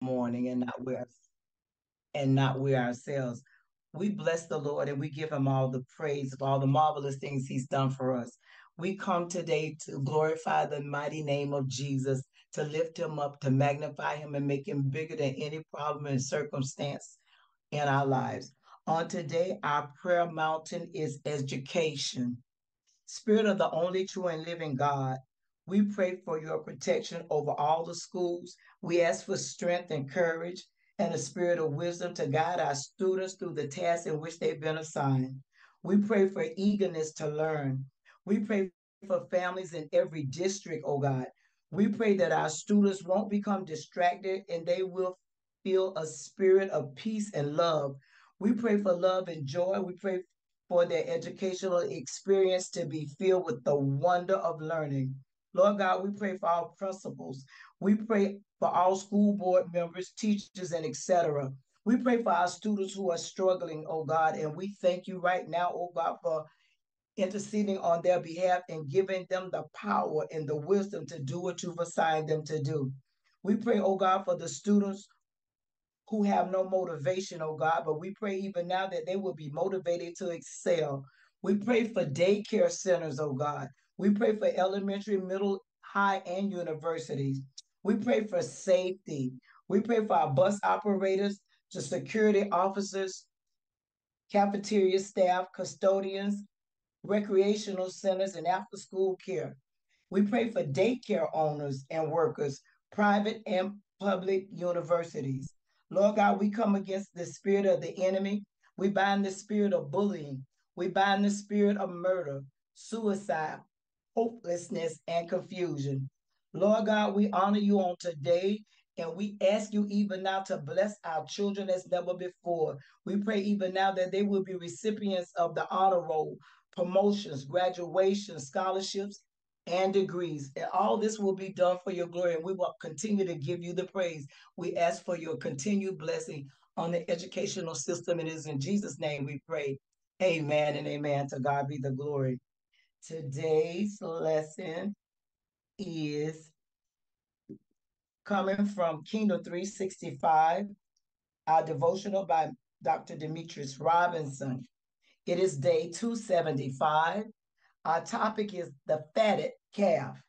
morning and not we and not we ourselves. We bless the Lord and we give him all the praise of all the marvelous things he's done for us. We come today to glorify the mighty name of Jesus, to lift him up, to magnify him and make him bigger than any problem and circumstance in our lives. On today, our prayer mountain is education. Spirit of the only true and living God, we pray for your protection over all the schools. We ask for strength and courage and a spirit of wisdom to guide our students through the tasks in which they've been assigned. We pray for eagerness to learn. We pray for families in every district, oh God. We pray that our students won't become distracted and they will feel a spirit of peace and love. We pray for love and joy. We pray for their educational experience to be filled with the wonder of learning. Lord God, we pray for our principals. We pray for all school board members, teachers, and etc. We pray for our students who are struggling, oh God, and we thank you right now, oh God, for interceding on their behalf and giving them the power and the wisdom to do what you've assigned them to do. We pray, oh God, for the students who have no motivation, oh God, but we pray even now that they will be motivated to excel. We pray for daycare centers, oh God. We pray for elementary, middle, high, and universities. We pray for safety. We pray for our bus operators, to security officers, cafeteria staff, custodians, recreational centers, and after school care. We pray for daycare owners and workers, private and public universities. Lord God, we come against the spirit of the enemy. We bind the spirit of bullying. We bind the spirit of murder, suicide, hopelessness, and confusion. Lord God, we honor you on today. And we ask you even now to bless our children as never before. We pray even now that they will be recipients of the honor roll, promotions, graduations, scholarships, and degrees. And all this will be done for your glory. And we will continue to give you the praise. We ask for your continued blessing on the educational system. It is in Jesus' name we pray. Amen and amen. To God be the glory. Today's lesson is coming from Kingdom 365, our devotional by Dr. Demetrius Robinson. It is day 275. Our topic is the fatted calf.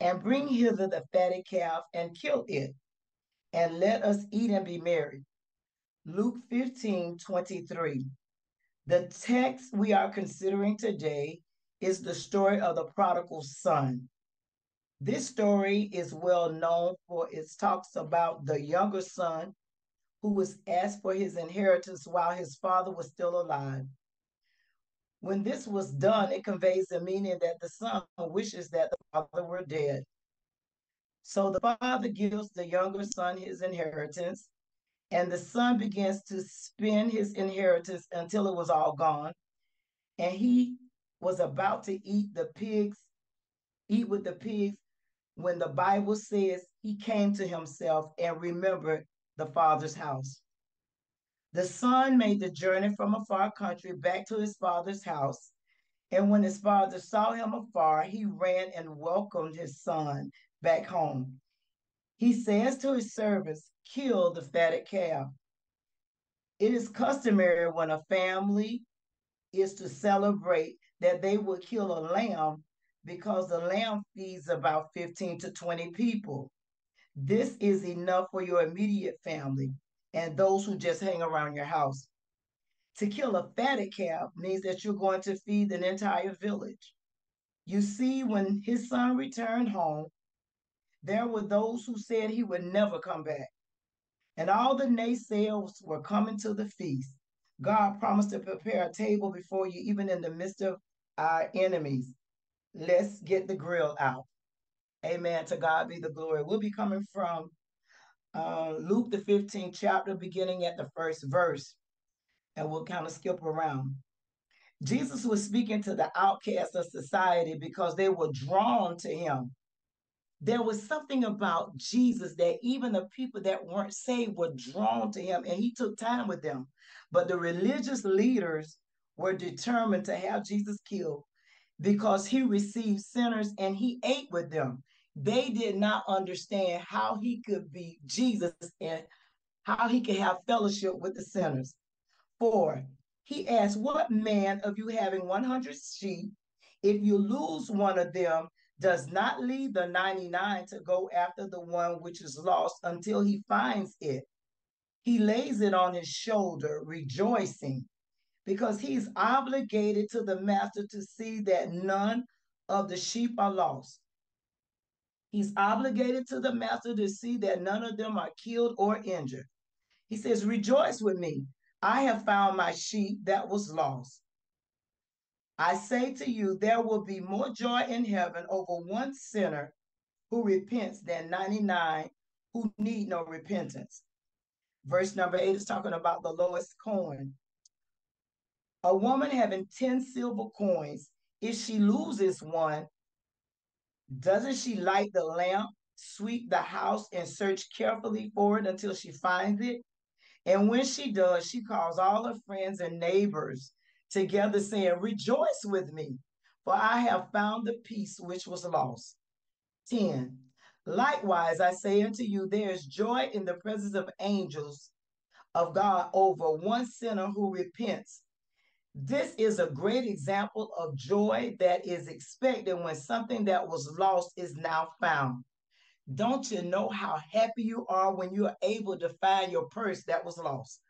And bring hither the fatted calf and kill it, and let us eat and be merry. Luke 15 23. The text we are considering today is the story of the prodigal son. This story is well known for its talks about the younger son who was asked for his inheritance while his father was still alive. When this was done, it conveys the meaning that the son wishes that the father were dead. So the father gives the younger son his inheritance, and the son begins to spend his inheritance until it was all gone. And he was about to eat the pigs, eat with the pigs, when the Bible says he came to himself and remembered the father's house. The son made the journey from a far country back to his father's house. And when his father saw him afar, he ran and welcomed his son back home. He says to his servants, Kill the fatted calf. It is customary when a family is to celebrate that they would kill a lamb because the lamb feeds about 15 to 20 people. This is enough for your immediate family and those who just hang around your house. To kill a fatted calf means that you're going to feed an entire village. You see, when his son returned home, there were those who said he would never come back. And all the naysayers were coming to the feast. God promised to prepare a table before you, even in the midst of our enemies let's get the grill out. Amen. To God be the glory. We'll be coming from uh, Luke, the 15th chapter, beginning at the first verse, and we'll kind of skip around. Jesus was speaking to the outcasts of society because they were drawn to him. There was something about Jesus that even the people that weren't saved were drawn to him, and he took time with them. But the religious leaders were determined to have Jesus killed because he received sinners and he ate with them. They did not understand how he could be Jesus and how he could have fellowship with the sinners. Four, he asked, What man of you having 100 sheep, if you lose one of them, does not leave the 99 to go after the one which is lost until he finds it? He lays it on his shoulder, rejoicing, because he's obligated to the master to see that none of the sheep are lost. He's obligated to the master to see that none of them are killed or injured. He says, Rejoice with me. I have found my sheep that was lost. I say to you, there will be more joy in heaven over one sinner who repents than 99 who need no repentance. Verse number eight is talking about the lowest coin. A woman having 10 silver coins, if she loses one, doesn't she light the lamp, sweep the house, and search carefully for it until she finds it? And when she does, she calls all her friends and neighbors together, saying, Rejoice with me, for I have found the piece which was lost. 10. Likewise, I say unto you, there is joy in the presence of angels of God over one sinner who repents. This is a great example of joy that is expected when something that was lost is now found. Don't you know how happy you are when you are able to find your purse that was lost?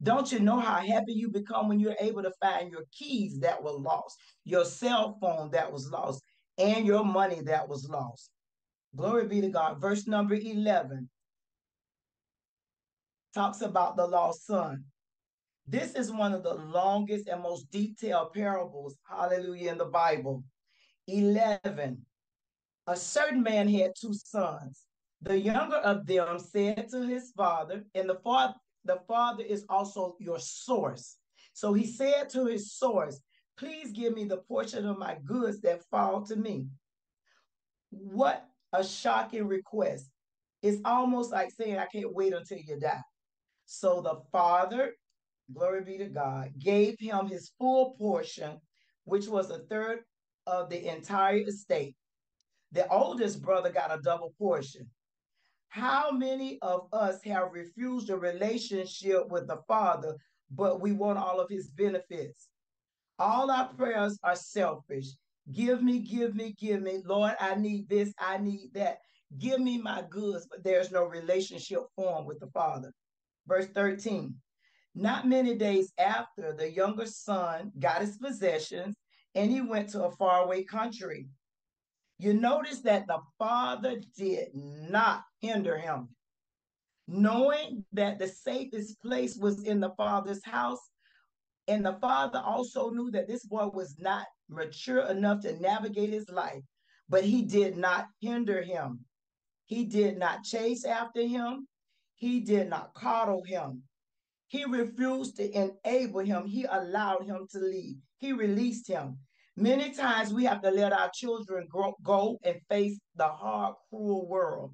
Don't you know how happy you become when you're able to find your keys that were lost, your cell phone that was lost, and your money that was lost? Glory be to God. Verse number 11 talks about the lost son. This is one of the longest and most detailed parables, hallelujah, in the Bible. 11 a certain man had two sons. The younger of them said to his father, and the father, the father is also your source. So he said to his source, Please give me the portion of my goods that fall to me. What a shocking request. It's almost like saying, I can't wait until you die. So the father, glory be to God, gave him his full portion, which was a third of the entire estate. The oldest brother got a double portion. How many of us have refused a relationship with the Father, but we want all of his benefits? All our prayers are selfish. Give me, give me, give me. Lord, I need this, I need that. Give me my goods, but there's no relationship formed with the Father. Verse 13. Not many days after, the younger son got his possessions and he went to a faraway country you notice that the father did not hinder him. Knowing that the safest place was in the father's house, and the father also knew that this boy was not mature enough to navigate his life, but he did not hinder him. He did not chase after him. He did not coddle him. He refused to enable him. He allowed him to leave. He released him. Many times we have to let our children grow, go and face the hard, cruel world.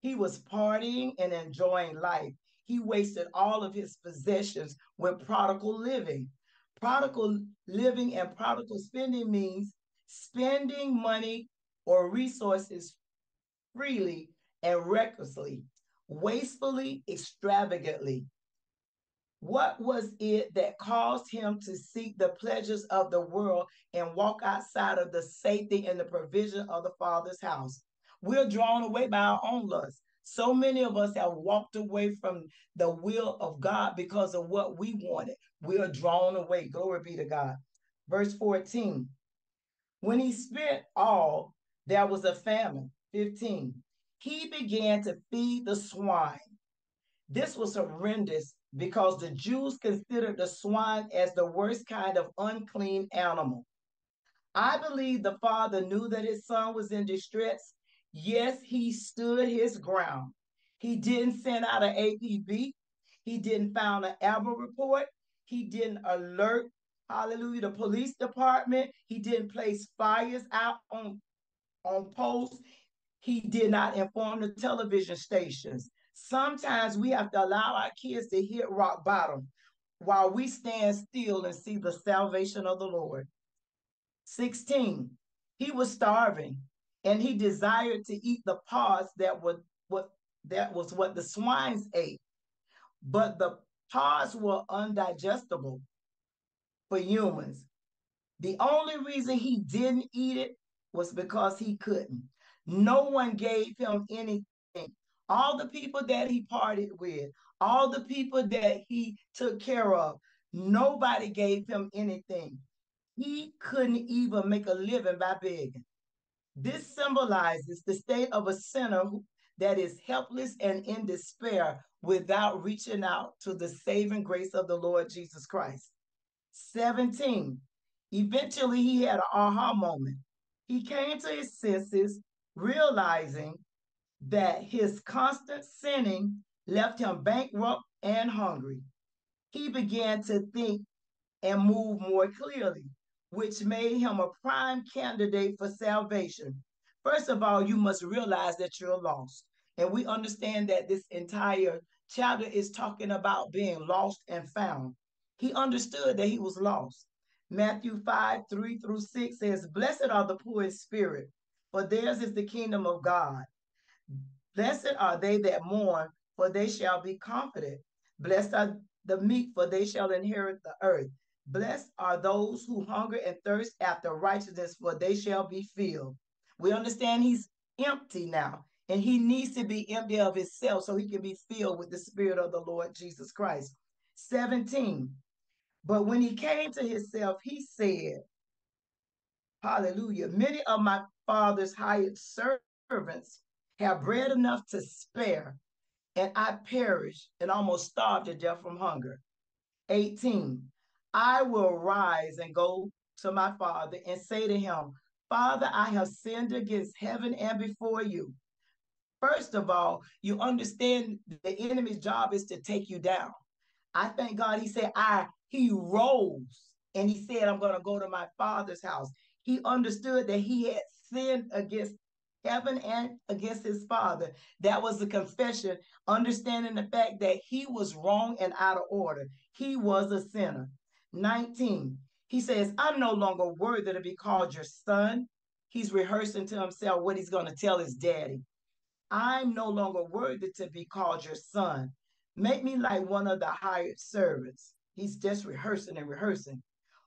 He was partying and enjoying life. He wasted all of his possessions with prodigal living. Prodigal living and prodigal spending means spending money or resources freely and recklessly, wastefully, extravagantly. What was it that caused him to seek the pleasures of the world and walk outside of the safety and the provision of the Father's house? We're drawn away by our own lust. So many of us have walked away from the will of God because of what we wanted. We are drawn away. Glory be to God. Verse 14. When he spent all, there was a famine. 15. He began to feed the swine. This was horrendous because the Jews considered the swine as the worst kind of unclean animal. I believe the father knew that his son was in distress. Yes, he stood his ground. He didn't send out an APB. He didn't found an ABBA report. He didn't alert, hallelujah, the police department. He didn't place fires out on, on posts. He did not inform the television stations. Sometimes we have to allow our kids to hit rock bottom while we stand still and see the salvation of the Lord. 16, he was starving. and he desired to eat the parts that would what that was what the swines ate. But the parts were undigestible for humans. The only reason he didn't eat it was because he couldn't. No one gave him anything. All the people that he parted with, all the people that he took care of, nobody gave him anything. He couldn't even make a living by begging. This symbolizes the state of a sinner that is helpless and in despair without reaching out to the saving grace of the Lord Jesus Christ. 17. Eventually, he had an aha moment. He came to his senses, realizing that his constant sinning left him bankrupt and hungry. He began to think and move more clearly, which made him a prime candidate for salvation. First of all, you must realize that you're lost. And we understand that this entire chapter is talking about being lost and found. He understood that he was lost. Matthew 5 3 through 6 says, Blessed are the poor in spirit, for theirs is the kingdom of God. Blessed are they that mourn, for they shall be comforted. Blessed are the meek, for they shall inherit the earth. Blessed are those who hunger and thirst after righteousness, for they shall be filled. We understand he's empty now, and he needs to be empty of himself so he can be filled with the Spirit of the Lord Jesus Christ. 17. But when he came to himself, he said, Hallelujah. Many of my father's hired servants have bread enough to spare, and I perish and almost starved to death from hunger. 18. I will rise and go to my father and say to him, Father, I have sinned against heaven and before you. First of all, you understand the enemy's job is to take you down. I thank God he said, I he rose and he said, I'm going to go to my father's house. He understood that he had sinned against heaven and against his father. That was the confession, understanding the fact that he was wrong and out of order. He was a sinner. 19, he says, I'm no longer worthy to be called your son. He's rehearsing to himself what he's going to tell his daddy. I'm no longer worthy to be called your son. Make me like one of the hired servants. He's just rehearsing and rehearsing.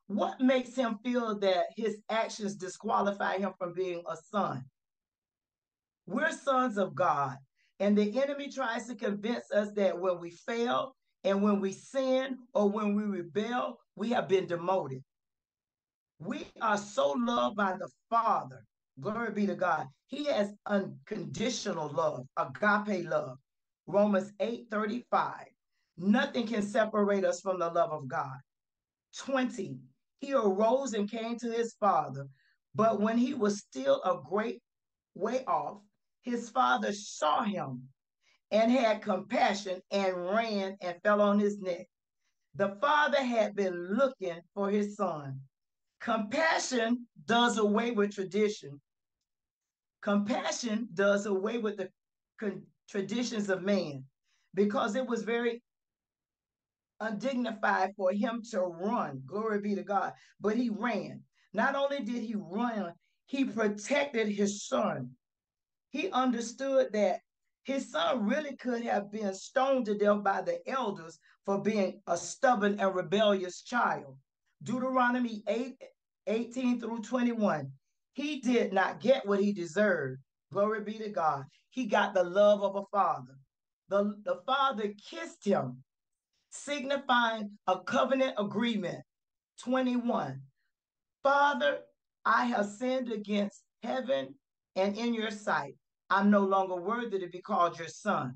What makes him feel that his actions disqualify him from being a son? We're sons of God, and the enemy tries to convince us that when we fail and when we sin or when we rebel, we have been demoted. We are so loved by the Father. Glory be to God. He has unconditional love, agape love. Romans 8 35. Nothing can separate us from the love of God. 20. He arose and came to his father, but when he was still a great way off, his father saw him and had compassion and ran and fell on his neck. The father had been looking for his son. Compassion does away with tradition. Compassion does away with the traditions of man because it was very undignified for him to run. Glory be to God. But he ran. Not only did he run, he protected his son. He understood that his son really could have been stoned to death by the elders for being a stubborn and rebellious child. Deuteronomy 8 18 through 21. He did not get what he deserved. Glory be to God. He got the love of a father. The, the father kissed him signifying a covenant agreement. 21. Father, I have sinned against heaven and in your sight. I'm no longer worthy to be called your son.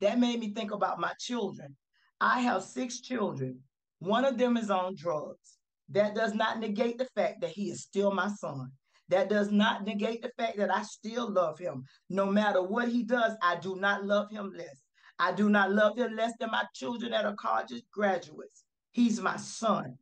That made me think about my children. I have six children. One of them is on drugs. That does not negate the fact that he is still my son. That does not negate the fact that I still love him. No matter what he does, I do not love him less. I do not love him less than my children that are college graduates. He's my son.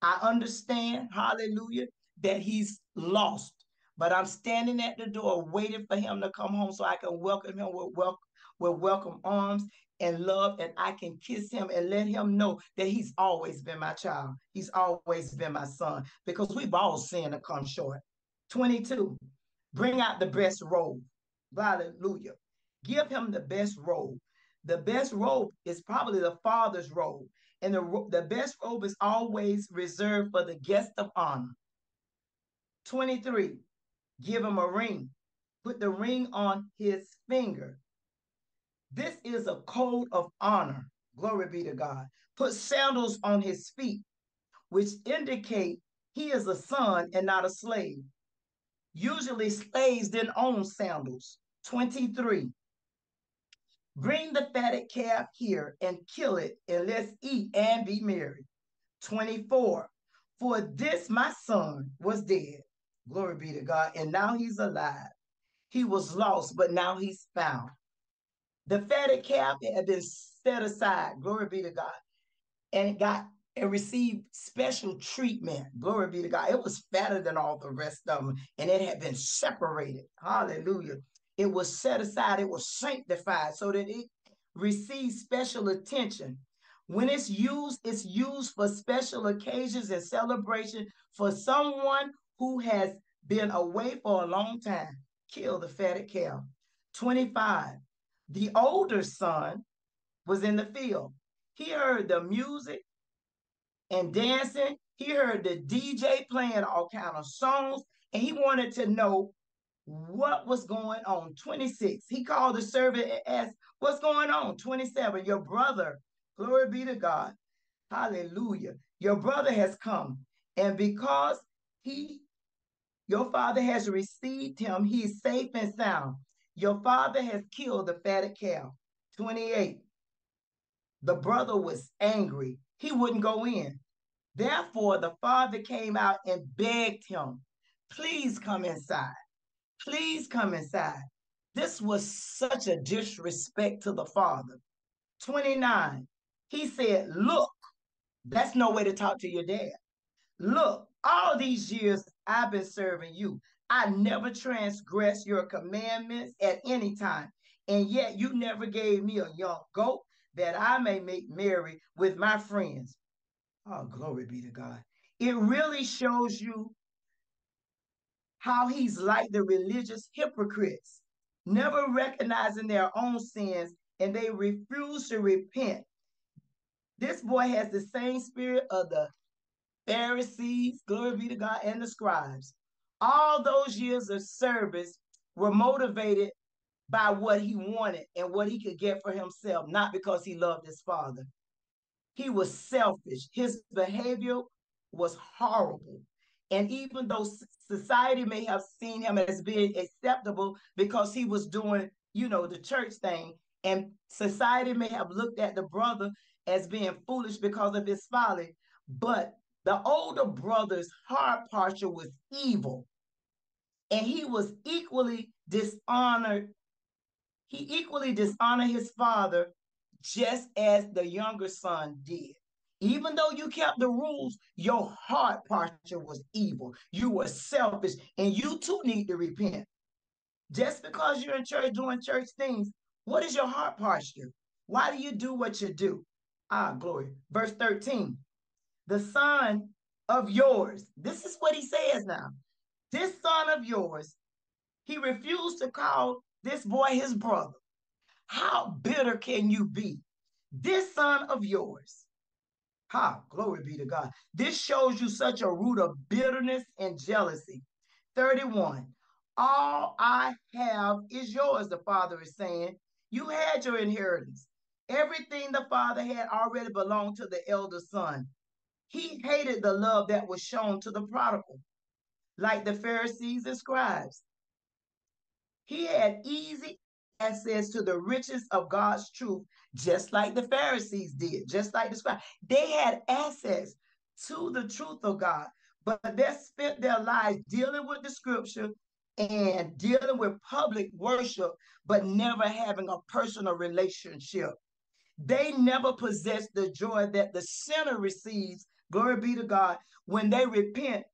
I understand, hallelujah, that he's lost, but I'm standing at the door waiting for him to come home so I can welcome him with, with welcome arms and love, and I can kiss him and let him know that he's always been my child. He's always been my son because we've all sinned and come short. 22. Bring out the best robe. Hallelujah. Give him the best robe. The best robe is probably the father's robe. And the, the best robe is always reserved for the guest of honor. 23, give him a ring. Put the ring on his finger. This is a code of honor. Glory be to God. Put sandals on his feet, which indicate he is a son and not a slave. Usually slaves didn't own sandals. 23. Bring the fatted calf here and kill it, and let's eat and be merry. 24. For this my son was dead. Glory be to God. And now he's alive. He was lost, but now he's found. The fatted calf had been set aside. Glory be to God. And it got and received special treatment. Glory be to God. It was fatter than all the rest of them, and it had been separated. Hallelujah. It was set aside, it was sanctified so that it receives special attention. When it's used, it's used for special occasions and celebration for someone who has been away for a long time. Kill the fatted calf. 25. The older son was in the field. He heard the music and dancing. He heard the DJ playing all kind of songs, and he wanted to know what was going on. 26. He called the servant and asked, What's going on? 27. Your brother, glory be to God. Hallelujah. Your brother has come. And because he, your father has received him, he is safe and sound. Your father has killed the fatted calf. 28. The brother was angry he wouldn't go in. Therefore, the father came out and begged him, Please come inside. Please come inside. This was such a disrespect to the father. 29, he said, Look, that's no way to talk to your dad. Look, all these years I've been serving you. I never transgressed your commandments at any time. And yet you never gave me a young goat that I may make merry with my friends. Oh, glory be to God. It really shows you how he's like the religious hypocrites, never recognizing their own sins and they refuse to repent. This boy has the same spirit of the Pharisees, glory be to God, and the scribes. All those years of service were motivated by what he wanted and what he could get for himself, not because he loved his father. He was selfish. His behavior was horrible. And even though society may have seen him as being acceptable because he was doing, you know, the church thing, and society may have looked at the brother as being foolish because of his folly, but the older brother's heart posture was evil. And he was equally dishonored he equally dishonored his father just as the younger son did. Even though you kept the rules, your heart posture was evil. You were selfish, and you too need to repent. Just because you're in church doing church things, what is your heart posture? Why do you do what you do? Ah, glory. Verse 13. The son of yours. This is what he says now. This son of yours, he refused to call this boy his brother. How bitter can you be? This son of yours. Ha, glory be to God. This shows you such a root of bitterness and jealousy. 31. All I have is yours, the father is saying. You had your inheritance. Everything the father had already belonged to the elder son. He hated the love that was shown to the prodigal, like the Pharisees and scribes. He had easy access to the riches of God's truth, just like the Pharisees did, just like the scribes. They had access to the truth of God, but they spent their lives dealing with the scripture and dealing with public worship, but never having a personal relationship. They never possessed the joy that the sinner receives, glory be to God, when they repent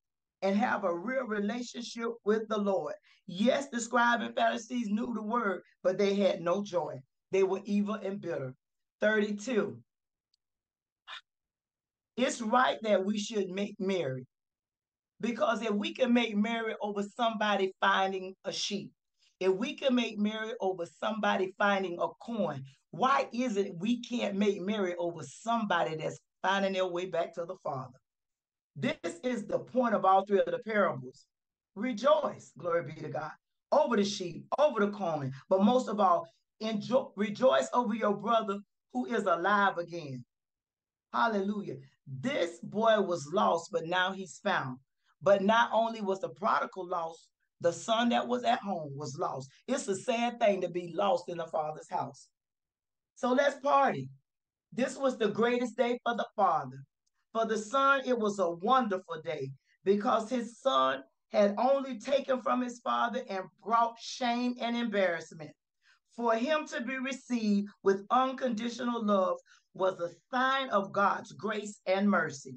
and have a real relationship with the Lord. Yes, the scribe and Pharisees knew the word, but they had no joy. They were evil and bitter. 32. It's right that we should make merry. Because if we can make merry over somebody finding a sheep, if we can make merry over somebody finding a coin, why is it we can't make merry over somebody that's finding their way back to the Father? This is the point of all three of the parables. Rejoice, glory be to God, over the sheep, over the coin, but most of all, enjoy, rejoice over your brother who is alive again. Hallelujah. This boy was lost, but now he's found. But not only was the prodigal lost, the son that was at home was lost. It's a sad thing to be lost in the father's house. So let's party. This was the greatest day for the father. For the son, it was a wonderful day because his son had only taken from his father and brought shame and embarrassment. For him to be received with unconditional love was a sign of God's grace and mercy.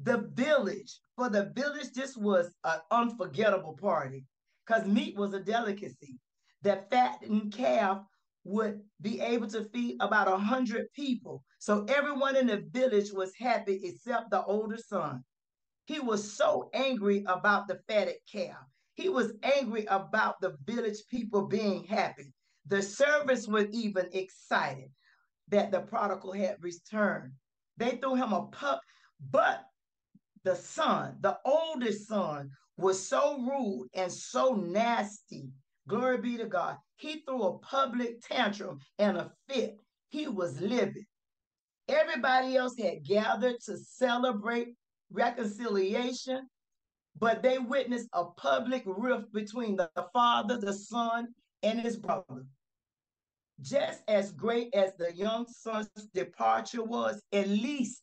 The village, for the village, this was an unforgettable party because meat was a delicacy. That fattened calf would be able to feed about a hundred people. So everyone in the village was happy except the older son. He was so angry about the fatted calf. He was angry about the village people being happy. The servants were even excited that the prodigal had returned. They threw him a pup, but the son, the oldest son, was so rude and so nasty. Glory be to God. He threw a public tantrum and a fit. He was livid. Everybody else had gathered to celebrate reconciliation, but they witnessed a public rift between the father, the son, and his brother. Just as great as the young son's departure was, at least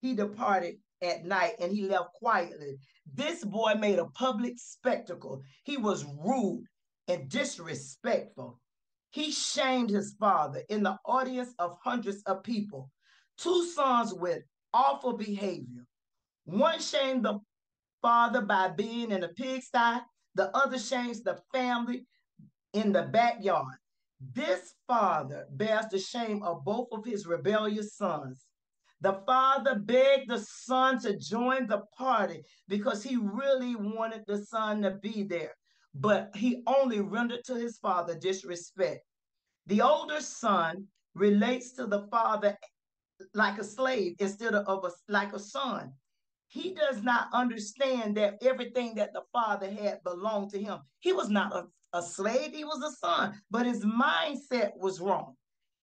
he departed at night and he left quietly. This boy made a public spectacle. He was rude and disrespectful. He shamed his father in the audience of hundreds of people. Two sons with awful behavior. One shamed the father by being in a pigsty, the other shames the family in the backyard. This father bears the shame of both of his rebellious sons. The father begged the son to join the party because he really wanted the son to be there, but he only rendered to his father disrespect. The older son relates to the father like a slave instead of a, like a son. He does not understand that everything that the father had belonged to him. He was not a, a slave, he was a son, but his mindset was wrong.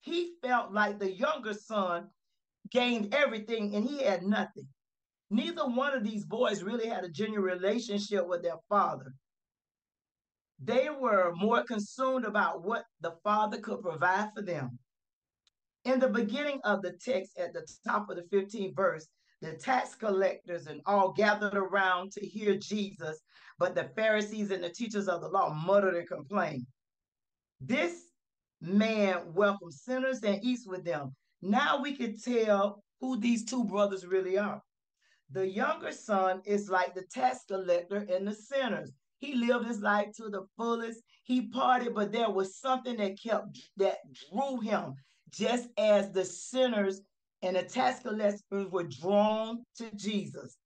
He felt like the younger son gained everything and he had nothing. Neither one of these boys really had a genuine relationship with their father. They were more consumed about what the father could provide for them. In the beginning of the text, at the top of the 15th verse, the tax collectors and all gathered around to hear Jesus, but the Pharisees and the teachers of the law muttered and complained. This man welcomed sinners and eats with them. Now we can tell who these two brothers really are. The younger son is like the tax collector and the sinners. He lived his life to the fullest. He partied, but there was something that kept that drew him, just as the sinners and the tax collectors were drawn to Jesus.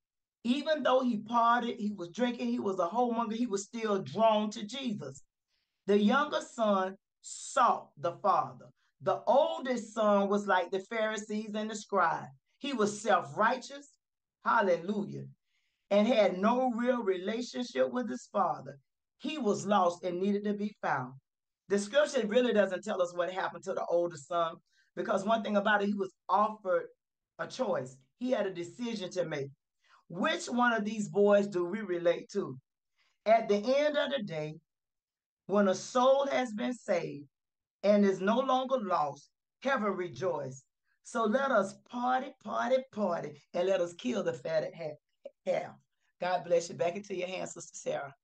Even though he partied, he was drinking, he was a whoremonger, he was still drawn to Jesus. The younger son sought the father. The oldest son was like the Pharisees and the scribes. He was self righteous, hallelujah, and had no real relationship with his father. He was lost and needed to be found. The scripture really doesn't tell us what happened to the older son because one thing about it, he was offered a choice. He had a decision to make. Which one of these boys do we relate to? At the end of the day, when a soul has been saved, and is no longer lost, heaven rejoice. So let us party, party, party, and let us kill the fatted calf. God bless you. Back into your hands, Sister Sarah.